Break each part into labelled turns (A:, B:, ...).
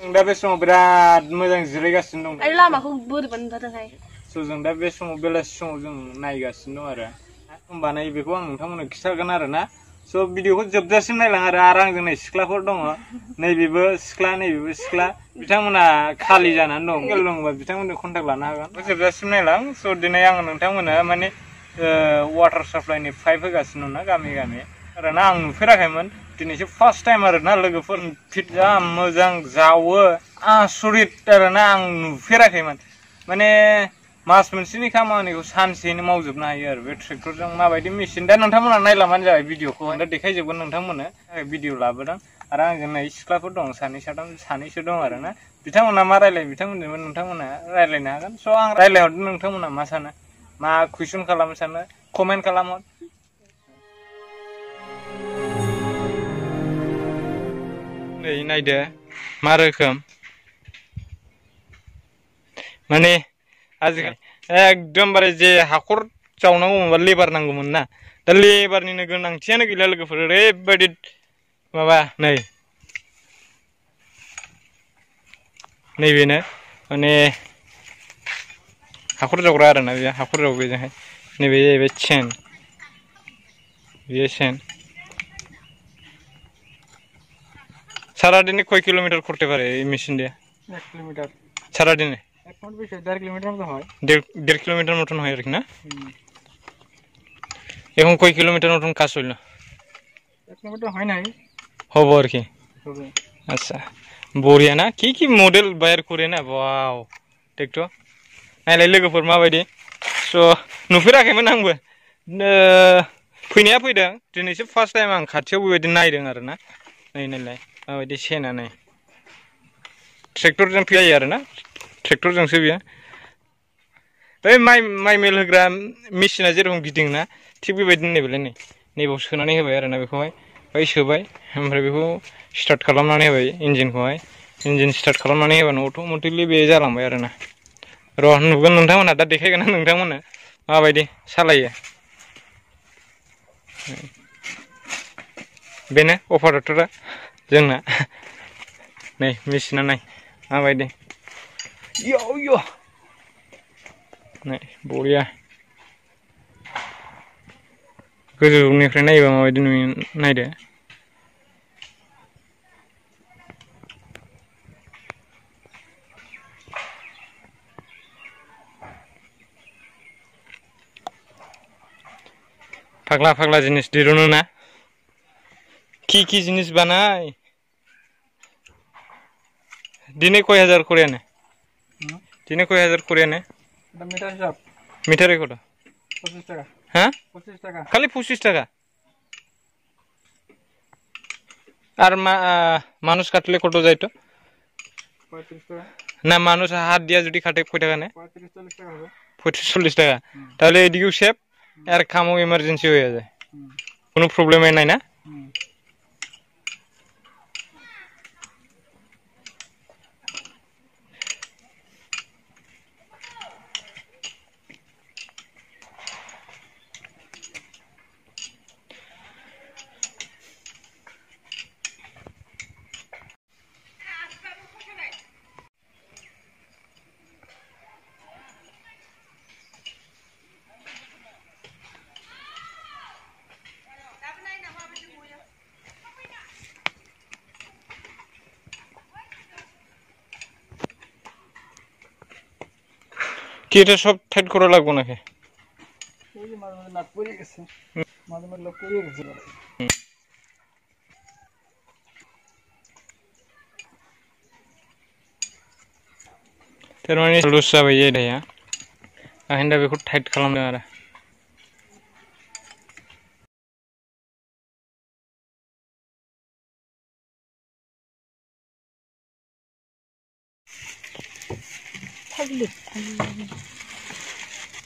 A: दा बे समाव बिराद मोजां जिरायगासिनो दं।
B: आरो लामाखौ बोरैबा नुथारदोंहाय
A: स' जों दा बे समाव बेलासि समाव जों नायगासिनो दं आरो। होमबा नै बेखौ आं नोंथांमोननो खिथागोन आरो ना? स' भिडिअखौ जोबजासिम नायलां आरो आरो आंजों नै सिख्लाफोर दङ। नैबेबो सिख्ला नैबेबो सिख्ला। बिथांमोना खालि जानानै दं। सिंगेल दंबा बिथांमोनजों कन्टेक्ट लानो हागोन। जोबजासिम नायलां। स' दिनै आङो नोंथांमोननो माने वाटार साप्लाइनि पाइप होगासिनो दं ना गामि गामि? आरोना आं नुफेराखैमोन। दिनैसो फार्स्ट टाइम आरोना लोगोफोर फिट जा मोजां जावो आसरित आरोना आं नुफेराखैमोन माने मास मोनसेनि खामानिखौ सानसेयैनो मावजोबनो हायो आरो बे ट्रेक्टरजों माबायदि मेसिन दा नोंथांमोना नायलांबानो जाबाय भिडिअखौ आं दा देखायजोबगोन नोंथांमोननो भिडिअ लाबोदों आरो आंजों नै सिख्लाफोर दं सानै साथाम सानैसो दं आरो ना बिथांमोना मा रायलायो बिथांमोनजोंबो नोंथांमोना रायलायनो हागोन स' आं रायलायहरदों नोंथांमोना मा सानो मा कुइसन खालामनो सानो कमेन्ट खालामहर नै नायदो मा रोखोम माने आजिखालि एकदमबारे जे हाखर जावनांगौ मोनबा लेबार नांगौमोन ना दा लेबारनिनो गोनांथियानो गैला लोगोफोर ओरैबायदि माबा नै नैबेनो माने हाखर जावग्रा आरोना बेयो हाखर जावग्राजोंहाय नैबे जाहैबाय चेन बेयो चेन সারাদিনে কয় কিলোমিটার করতে পারে এই মেশিন দিয়ে?
C: এক কিলোমিটার। সারাদিনে? দেড় কিলোমিটার
A: মতন হয় আর কি না? এখন কয় কিলোমিটার মতন কাজ হইল?
C: হয় নাই।
A: হব আর কি। আচ্ছা বড়িয়া না? কি কি মডেল বায়ার করে না? বাও দেখতো। নাইলাই লোগোफोर মাবাইদি সো नुफेराखैमोन आंबो फैनाया फैदों दिनैसो फार्स्ट टाइम आं खाथियाव बेबायदि नायदों आरो ना नायनायलाय नायलाय माबायदि सेना नै ट्रेक्टरजों आरो ना? ट्रेक्टरजोंसो बियो। बै माइ माइ मिल होग्रा मेचिना जेरखम गिदिङोना थिग बेबायदिनो नैबेलाय नै। नैबाव सोनानै होबाय आरो ना बेखौहाय। बै सोबाय, ओमफ्राय बेखौ स्टार्ट खालामनानै होबाय इन्जिनखौहाय। इन्जिन स्टार्ट खालामनानै होबानो अट'मेटिकलि बे जालांबाय आरो ना। र' नुगोन दा देखायगोन आं नोंथांमोननो? माबायदि सालायो? बेनो अपारेटरा जोंना नै मेचिना नाय माबायदि इय' इय' नै बरिया गोजौनिफ्राय नायोबा माबायदि नुयो नायदो फाग्ला फाग्ला जिनिस दिरुनो ना কি কি জিনিস বানায় দিনে কয় হাজার করে আনে। দিনে কয় হাজার করে আনে
C: মিটার হিসাব।
A: মিটারে কত?
C: পঁচিশ টাকা।
A: হ্যাঁ?
C: পঁচিশ টাকা।
A: খালি পঁচিশ টাকা? আর মানুষ কাটলে কত যায় তো? না মানুষ হাত দিয়া যদি কাটে কয় টাকা নেয়?
C: পঁয়ত্রিশ চল্লিশ টাকা।
A: তাহলে এদিকেও সেফ আর খামও ইমার্জেন্সি হয়ে যায়। কোনো প্রবলেমই নাই না? কি এটা সব টাইট করা লাগবো নাকি
C: ওই যে মাঝে মাঝে নাট পড়ে গেছে মাঝে মাঝে লোক পড়ে গেছে
A: थारमाने लुज जाबाय जायदाया ओंखायनो दा बेखौ टाइट खालामदों आरो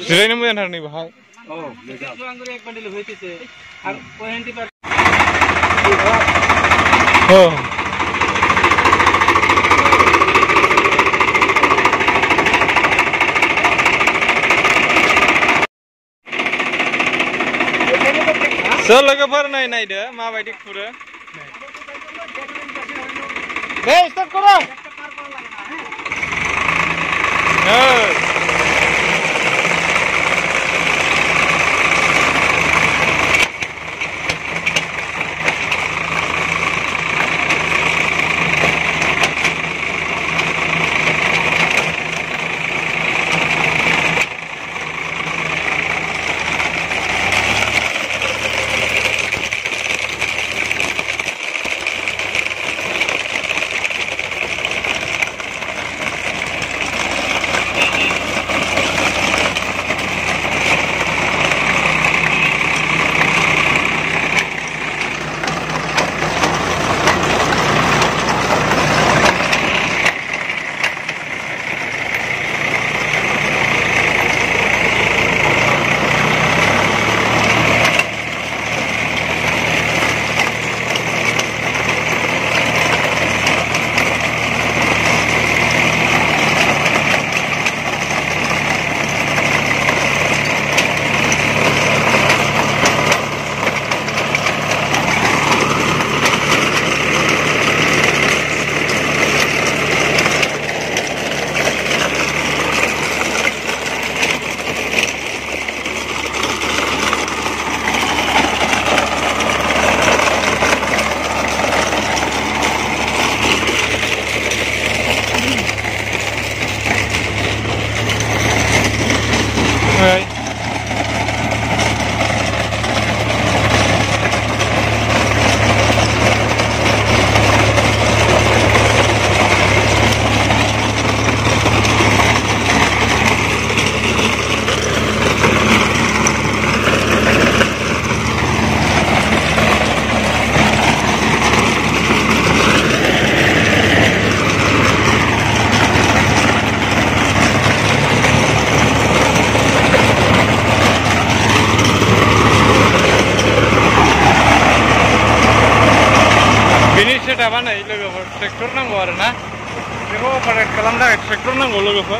A: জিরাই নেব এনার নেই ভাই?
C: ও।
A: सोर लोगोफोर नाय नायदो माबायदि खुरो दे स्टार्ट करो बेनि सेटआपा नै लोगोफोर ट्रेक्टर नांगौ आरो ना बेखौ अपारेट खालामनो थाखाय ट्रेक्टर नांगौ लोगोफोर